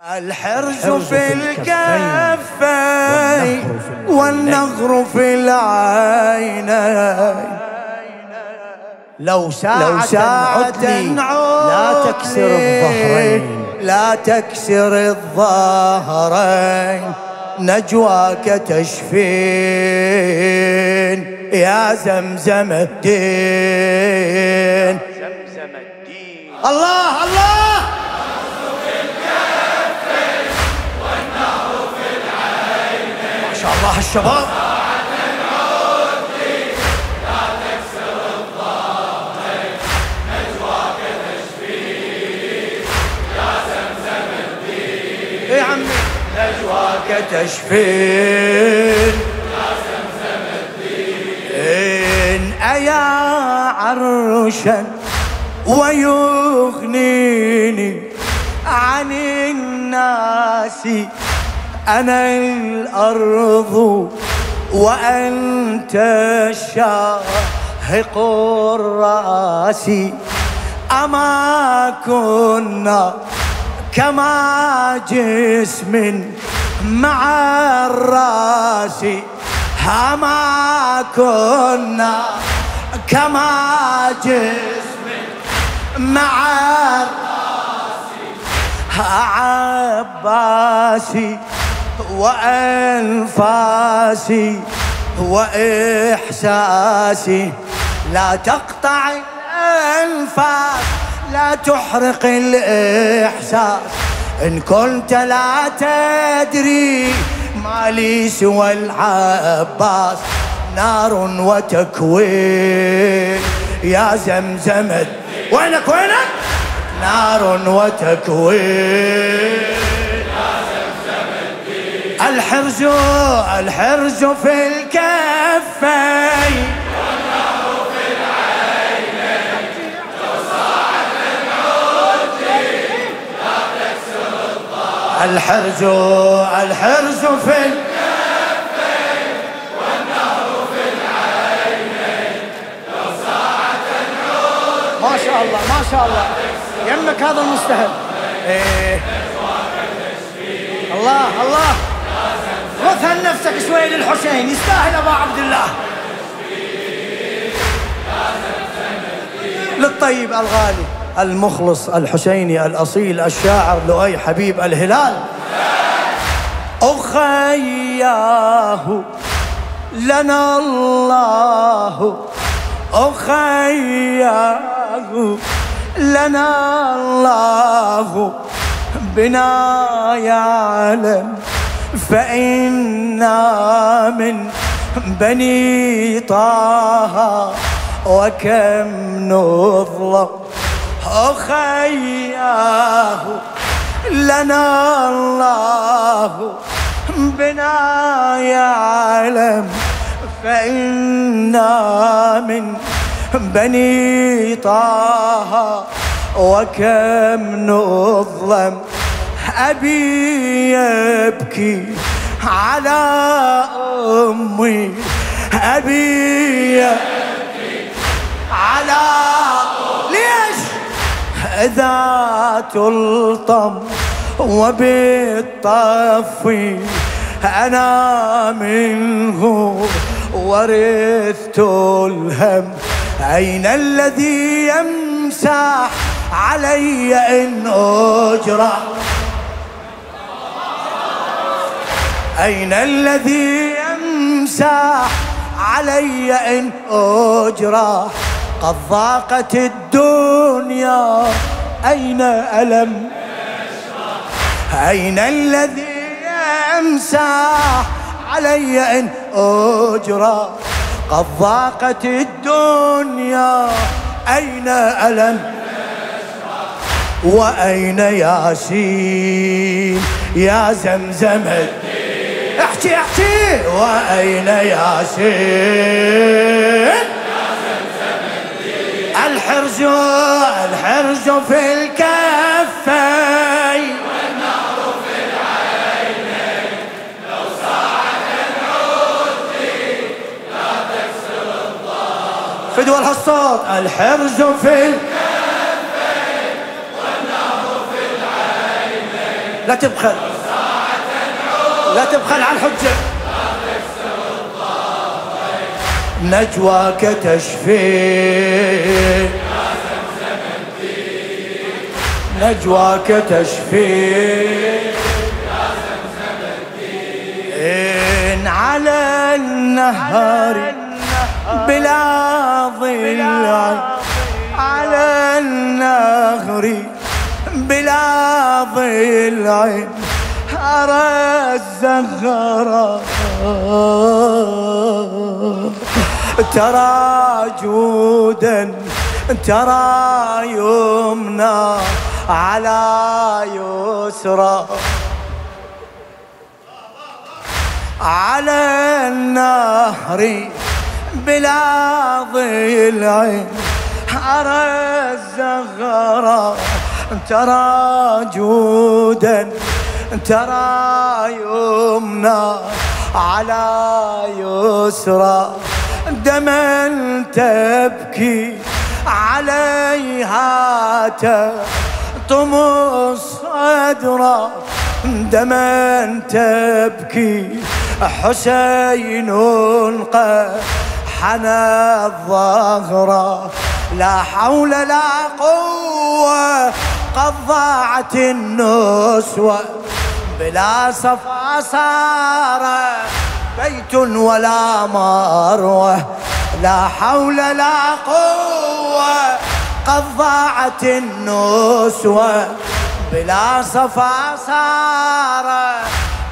الحرز في الكفين والنغر في العينين. لو ساعة, عدني لا تكسر الظهرين. لا تكسر الظهرين. نجواك تشفين يا زمزم الدين. زمزم الدين. الله الله! الله الشباب. يا عمي؟ نجواك تشفين. إن أيا عرشا ويغنيني عن الناس أنا الأرض وأنت الشاهق الرأس. أما كنا كما جسم مع الرأس. هما كنا كما جسم مع الرأس. عباسي وأنفاسي وإحساسي. لا تقطع الأنفاس لا تحرق الإحساس. إن كنت لا تدري ما لي سوى العباس. نار وتكوين يا زمزم وينك وينك؟ نار وتكوين. الحرز الحرز في الكفين. الحرز الحرز في الكفين. والنهر في العينين لو ساعة العود ما شاء الله ما شاء الله. يمك هذا المستهل. إيه. الله الله. وثن نفسك شوي للحسين يستاهل ابو عبد الله. للطيب الغالي المخلص الحسيني الأصيل الشاعر لؤي حبيب الهلال. أخياه لنا الله. أخياه لنا الله. بنا يعلم فإنا من بني طه وكم نظلم. أخياه لنا الله بنا يعلم. فإنا من بني طه وكم نظلم. أبي يبكي على أمي. أبي يبكي على ليش؟ ذات الطم وبالطف أنا منه ورثت الهم. أين الذي يمسح علي إن أجرى؟ أين الذي يمسح علي إن أجرى قد ضاقت الدنيا أين ألم؟ أين الذي يمسح علي إن أجرى قد ضاقت الدنيا أين ألم؟ وأين ياسين؟ يا زمزم احكي احكي وأين ياسين؟ الحرز الحرز في الكفين. والنار في العينين لو لا تكسر الظهر فدوى هالصوت الحرز في الكفين. لا تبخل. لا تبخل على الحجة. نجواك تشفي. نجواك تشفي. إن على النهر بلا ظل على النهر بلا ضلع أرى الزهراء ترى جودا ترى يمنى على يسرى. على النهر بلا ضلع أرى الزغرة ترى جودا ترى يمنى على يسرى دما تبكي عليها طمس صدرا دما تبكي حسين قد حنى الظهر لا حول لا قوة قد ضاعت النسوة. بلا صفا صار بيت ولا مروة. لا حول لا قوة. قد ضاعت النسوة. بلا صفا صار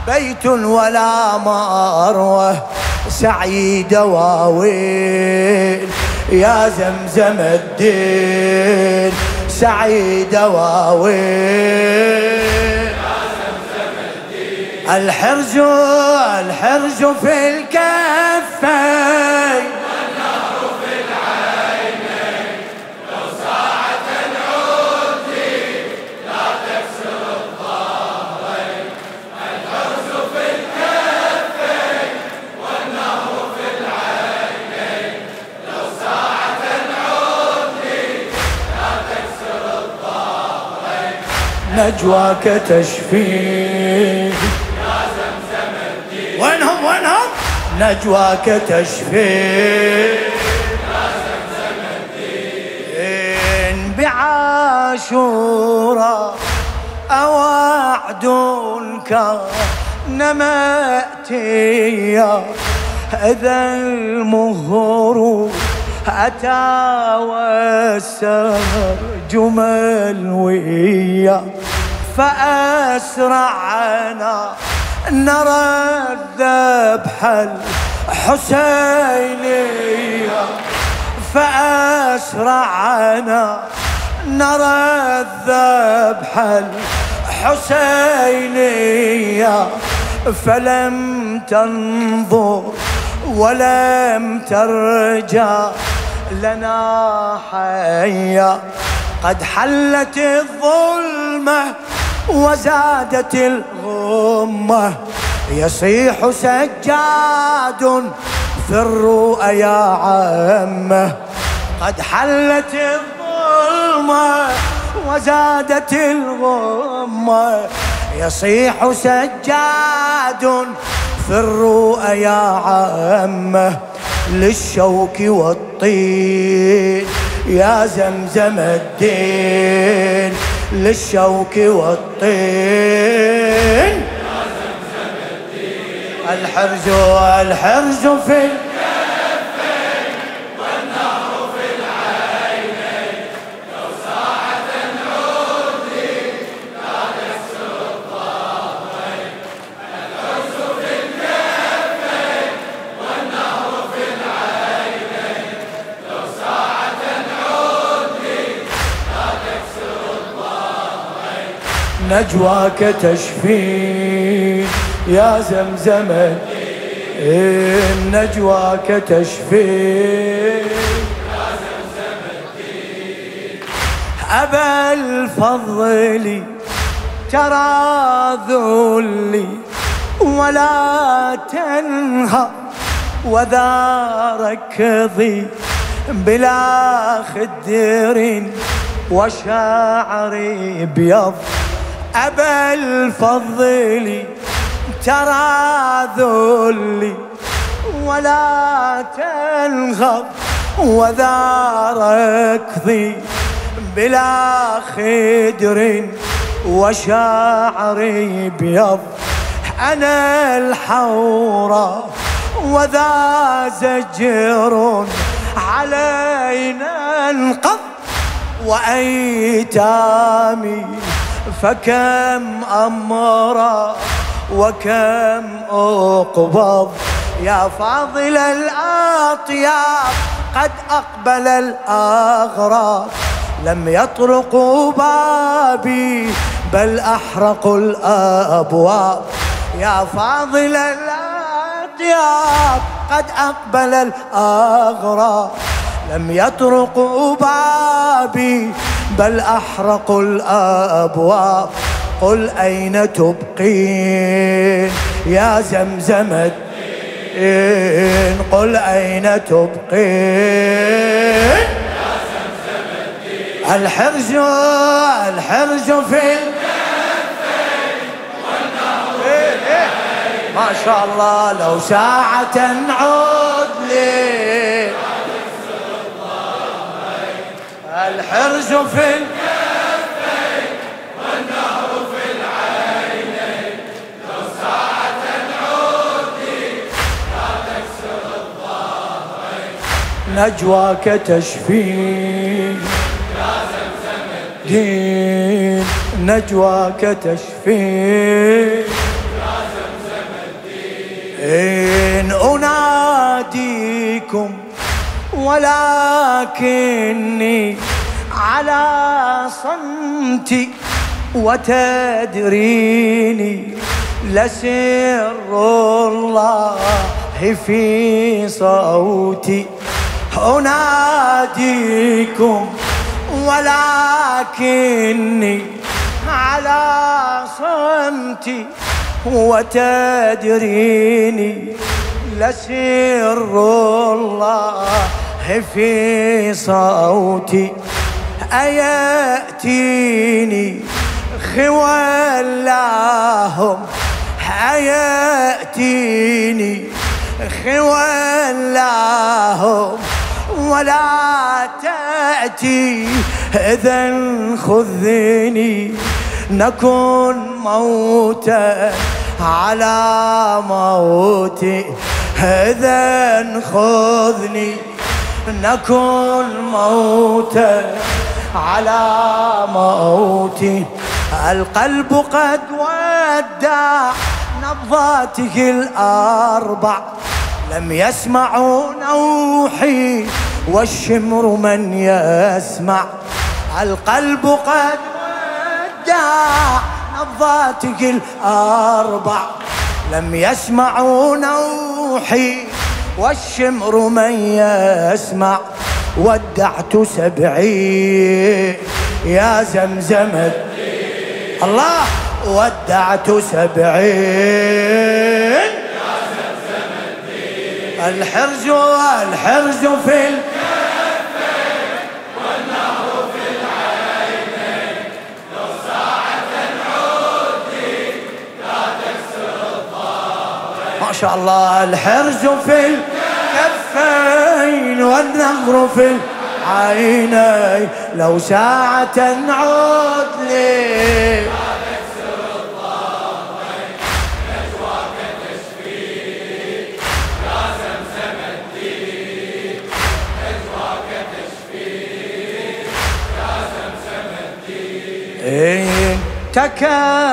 بيت ولا مروة. سعيد واويل يا زمزم الدين. سعيد واويل الحرز الحرز في الكفين. نجواك تشفي يا زمزم الدين وينهم وينهم؟ نجواك تشفي يا زمزم بعاشورا أوعد كان مأتيا إذا المهر أتى والسهر جمل ويا فأسرعنا. نرى الذبح الحسينية فأسرعنا. نرى الذبح الحسينية فلم تنظر ولم ترجع لنا حيا. قد حلت الظلمة وزادت الغمة. يصيح سجاد في الرؤى يا عمة. قد حلت الظلمة وزادت الغمة. يصيح سجاد في الرؤى يا عمة. للشوك والطين يا زمزم الدين. للشوك والطين. الحرز الحرز في نجواك تشفي يا زمزم إن نجواك تشفي أبا الفضل ترى ذلي ولا تنهى وذا ركضي بلا خدر وشعري بيض. أبا الفضل ترى ذلي ولا تنغض وذا ركضي بلا خدر وشعري بيض. أنا الحورة وذا زجر علينا انقض وأيتامي فكم أمرا وكم أقبض. يا فاضل الأطياب قد أقبل الأغراض لم يطرقوا بابي بل أحرقوا الأبواب. يا فاضل الأطياب قد أقبل الأغراض لم يطرقوا بابي بل أحرقوا الأبواب. قل أين تبقين يا زمزم الدين؟ قل أين تبقين الحرج الحرج في إيه، إيه. ما شاء الله لو ساعة نعود لي الحرج في الكفين. والنهر في العينين لو ساعة لا تكسر الظهرين نجواك تشفين يا زمزم الدين نجواك تشفين يا زمزم الدين أناديكم ولكني على صمتي وتدريني لسر الله في صوتي. أناديكم ولكني على صمتي وتدريني لسر الله في صوتي. أيأتيني خوالاهم أيأتيني خوالاهم ولا تأتي إذا خذني. نكون موتا على موتي إذا خذني. نكون موتا على موتي القلب قد ودع نبضاته الأربع. لم يسمعوا نوحي والشمر من يسمع. القلب قد ودع نبضاته الأربع. لم يسمعوا نوحي والشمر من يسمع. ودعت سبعين يا زمزم الله ودعت سبعين الحرز الحرز في الكفين والنهر في العينين لو ساعة عودي لا تكسر الظهرين ما شاء الله الحرز في الكفين. والنهر في العينين. لو ساعة عود لي.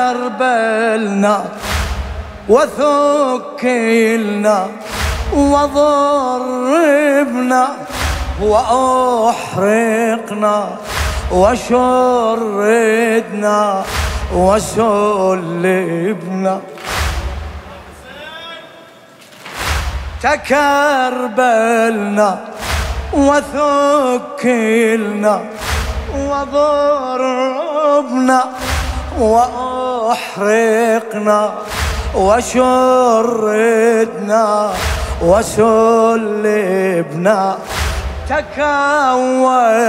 تكربلنا وثكلنا. وضربنا وأحرقنا وشردنا وسلبنا. تكربلنا وثكلنا وضربنا وأحرقنا وشردنا. وسلبنا تكوفنا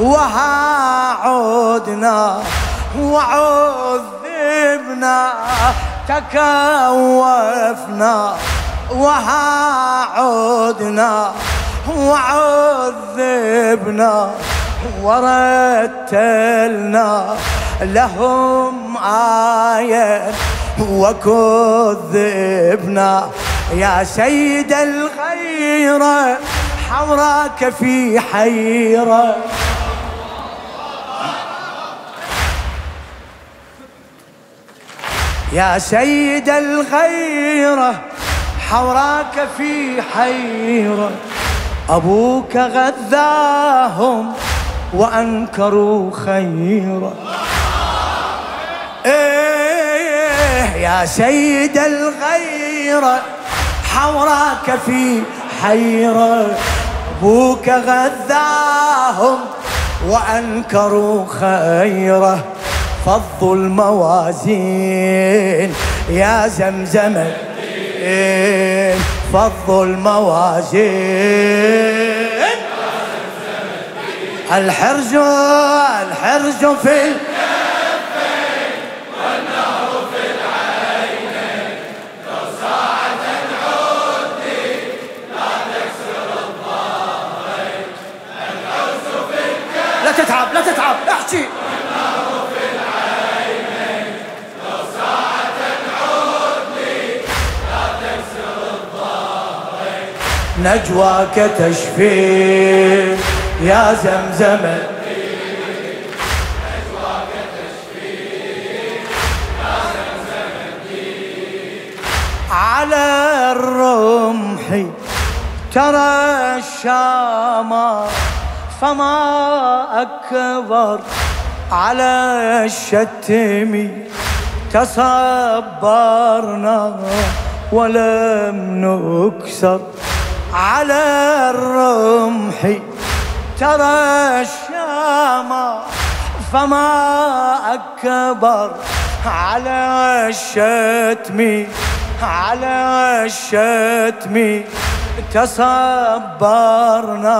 وها عدنا وعذبنا تكوفنا وها عدنا وعذبنا ورتلنا لهم آية وكذبنا. يا سيد الخير حوراك في حيرة يا سيد الغيرة حوراك في حيرة أبوك غذاهم وأنكروا خيرا إيه يا سيد الغيرة حوراك في حيرة أبوك غذاهم وأنكروا خيره. فضوا الموازين يا زمزم فضوا الموازين الحرز الحرز في نجواك تشفي يا زمزم على الرمح ترى الشام فما أكبر. على الشتم تصبرنا ولم نكسر. على الرمح ترى الشام فما أكبر على الشتم على الشتم تصبرنا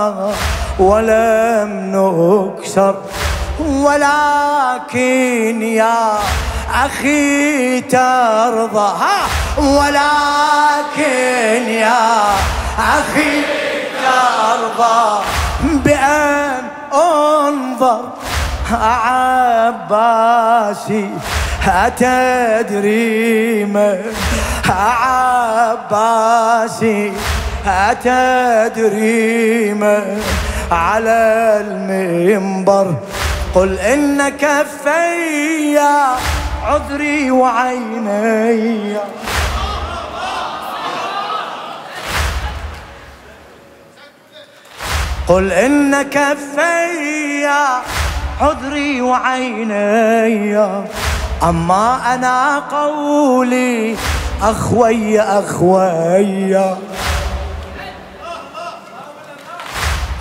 ولم نكسر. ولكن يا أخي ترضى. ولكن يا أخي ترضى بأن أنظر عباسي أتدري من؟ عباسي أتدري من؟ على المنبر قل إن كفي عذري وعيني. قل إن كفي عذري وعيني أما أنا قولي أخوي أخوي.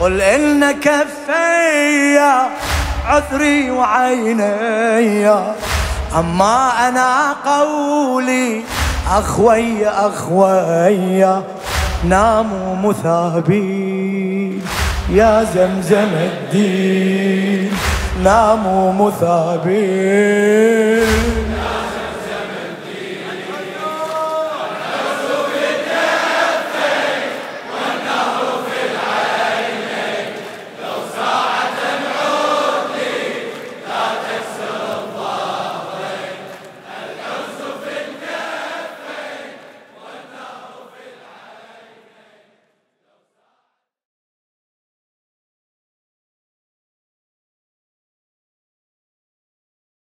قل إن كفي عذري وعيني أما أنا قولي أخوي أخوي. ناموا مثابين. يا زمزم الدين ناموا مثابين.